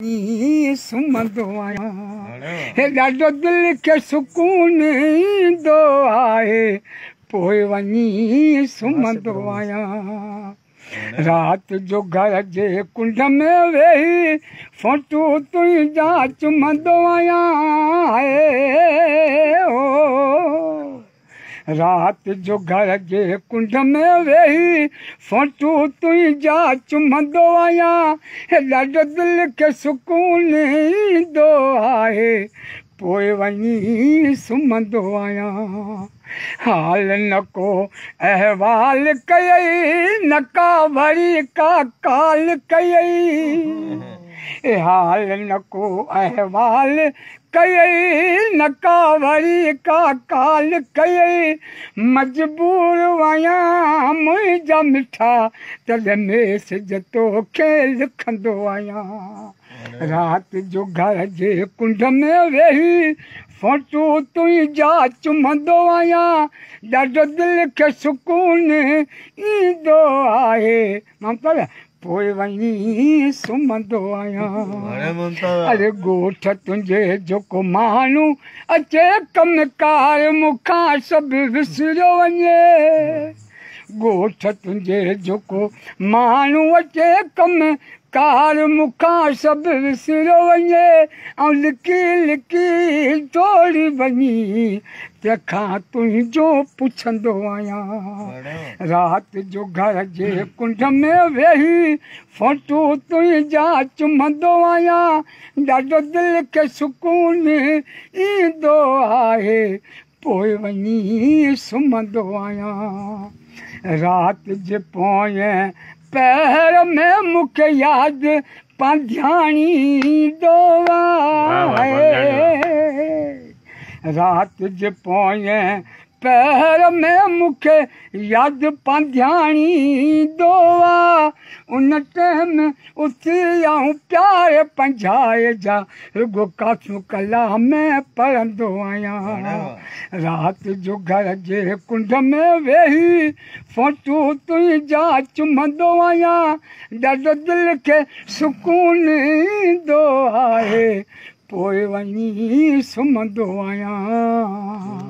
سمهندو آهيان هي ڏاڍو دل کي سڪون ايندو آهي پوءِ وڃي سمهندو آهيان رات جو گهر جي ڪنڊ ۾ ويهي فوٽو تنهنجا چمندو آهيان رات جو گهر جي ڪنڊ ۾ ويهي فوٽو تنهنجا چمندو آهيان. هي ڏاڍو دل کي سڪون ايندو آهي. پوءِ وڃي سمهندو آهيان. حال نه ڪو احوال ڪيئي نه ڪا وري ڪا ڪال ڪيئي حال نه ڪو احوال ڪيئي نه ڪا وري ڪا ڪال ڪيئي. مجبور آهيان منهنجا مٺا تڏهن ميس توکي لکندو آهيان رات جو گهر جي ڪنڊ ۾ ويهي فوٽو تنهنجا چمندو آهيان ڏاڍو دل کي سڪون ايندو آهي. مان پوءِ وڃي سمهندو آهيان اري ڳوٺ تنهنجي جيڪو ماڻهو اچي ڪم ڪار مون کان سڀ وسريو وڃي ڳوٺ تنهنجي جيڪو ماڻهو اچي ڪم ڪار مون کان سڀ وسريو وڃي ۽ لڪي لڪي وڃي تنهن کان تنهنجو پڇندو آهيان. رات جو گهر جي ڪنڊ ۾ ويهي فوٽو تنهنجا چمندو آهيان. ڏاڍو دل کي سڪون ايندو آهي پوءِ وڃي سمهندو آهيان. رات جي پوءِ پير ۾ مون کي ياد پنڌياڻي دووا رات جي پوءِ پير ۾ مون کي ياد پنڌياڻي دووا ان ٽائيم اٿي ۽ پيار پنجهائي جا رڳو ڪاٺيون ڪلا ۾ پڙهندو آهيان رات جو گهر جي ڪنڊ ۾ ويهي فوٽو تنهنجا چمندو آهيان ڏاڍو دل کي سڪون ايندو آهي پوءِ وڃي سمهندو آهيان